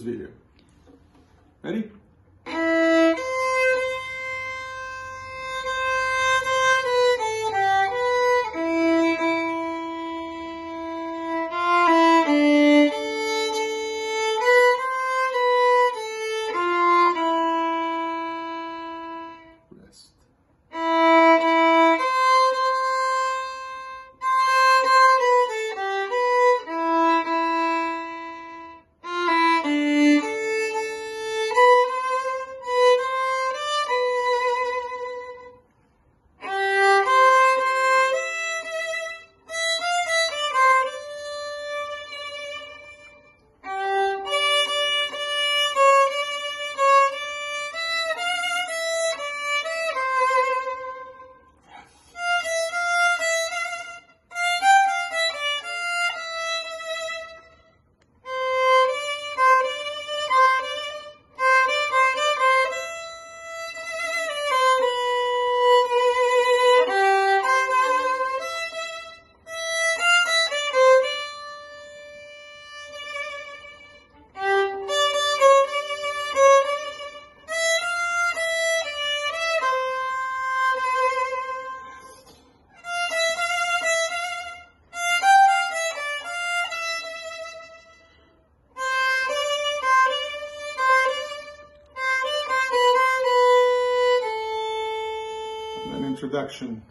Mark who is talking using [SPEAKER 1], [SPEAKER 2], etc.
[SPEAKER 1] this video. Ready? Uh, introduction